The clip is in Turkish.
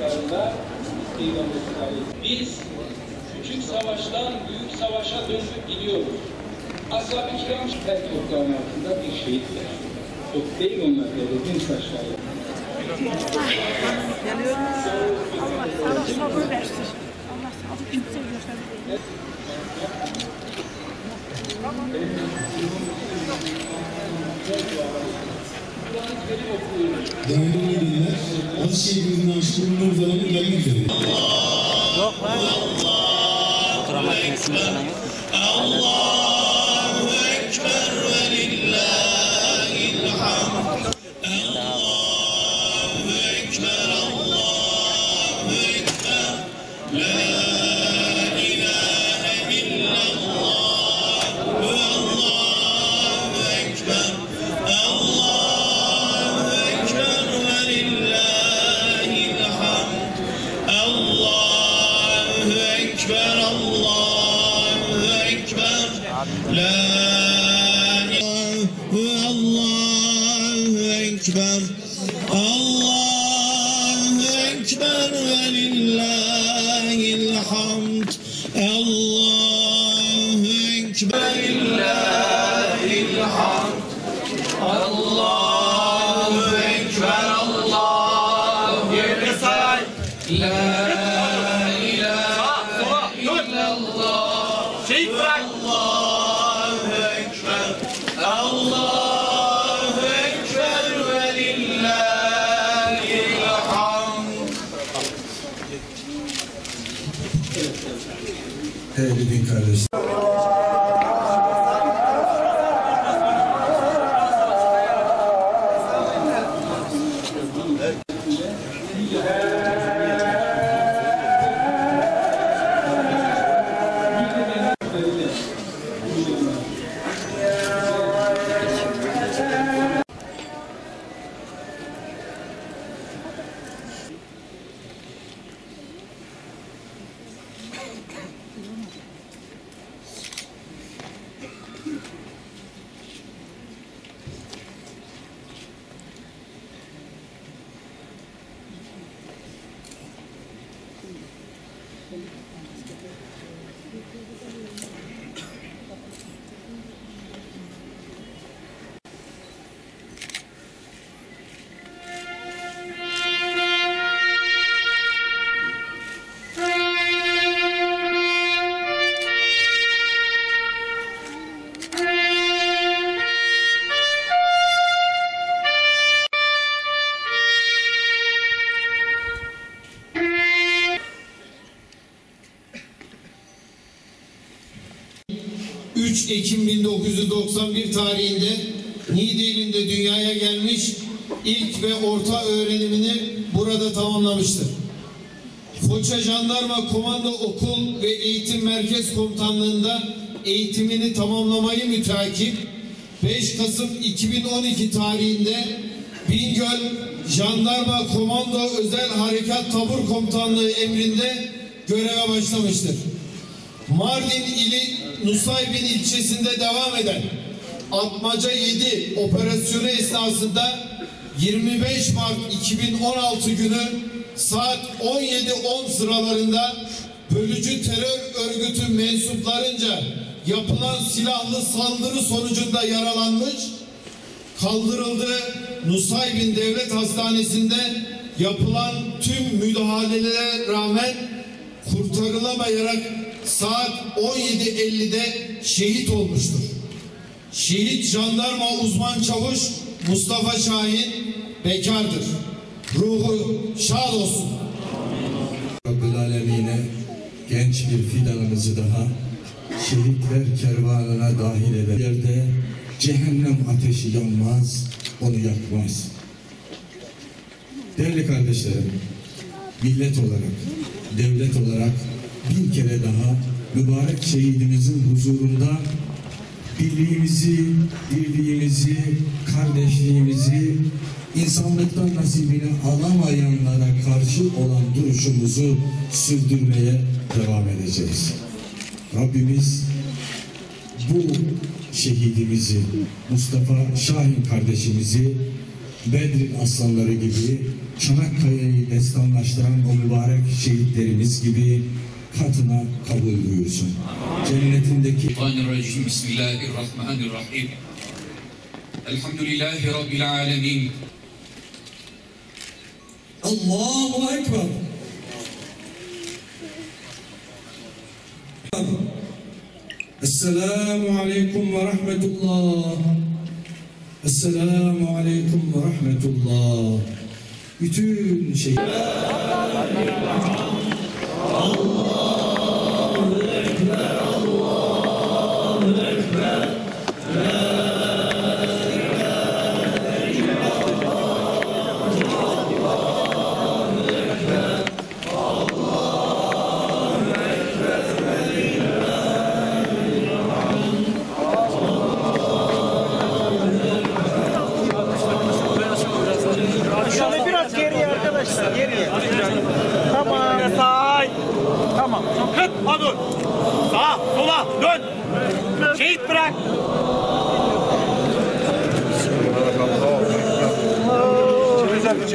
savaşlarında Peygamber Biz küçük savaştan büyük savaşa dönüp gidiyoruz. Ashab-ı kiram her toprağın altında bir şehitler. Toplayın onları devletin saçları. Allah sabır versin. Allah sağlık kimse göstermesin. Değerli aziz şehrimizin aşkı bulunduğu zamanı gelmek üzere. Yok lan. Fotoğraf makinesinde falan yok mu? Ekber. Allahu Ekber ve lillahil hamd. Allahu Ekber. Lillahil Değerli ...3 Ekim 1991 tarihinde Niğde'linde dünyaya gelmiş... ...ilk ve orta öğrenimini burada tamamlamıştır. Foça Jandarma Komando Okul ve Eğitim Merkez Komutanlığı'nda eğitimini tamamlamayı müteakip 5 Kasım 2012 tarihinde Bingöl Jandarma Komando Özel Harekat Tabur Komutanlığı emrinde göreve başlamıştır. Mardin ili Nusaybin ilçesinde devam eden Atmaca 7 operasyonu esnasında 25 Mart 2016 günü saat 17.10 sıralarında bölücü terör örgütü mensuplarınca yapılan silahlı saldırı sonucunda yaralanmış, kaldırıldı Nusaybin Devlet Hastanesi'nde yapılan tüm müdahalelere rağmen kurtarılamayarak saat 17.50'de şehit olmuştur. Şehit jandarma uzman çavuş Mustafa Şahin bekardır. Ruhu şad olsun. Rabbül Alemin'e genç bir fidanımızı daha şehitler kervanına dahil eder. Yerde cehennem ateşi yanmaz, onu yakmaz. Değerli kardeşlerim, millet olarak, devlet olarak bir kere daha mübarek şehidimizin huzurunda birliğimizi, dirliğimizi, kardeşliğimizi, insanlıktan nasibini alamayanlara karşı olan duruşumuzu sürdürmeye devam edeceğiz. Rabbimiz bu şehidimizi, Mustafa Şahin kardeşimizi Bedir'in aslanları gibi, Çanakkale'yi destanlaştıran o mübarek şehitlerimiz gibi katına kabul buyursun. Cennetindeki Bismillahirrahmanirrahim. Bismillahirrahmanirrahim. Elhamdülillahi Rabbil alemin. Allahu Ekber. Esselamu Aleyküm ve Rahmetullah. Esselamu Aleyküm ve Rahmetullah. Bütün şey... Şöyle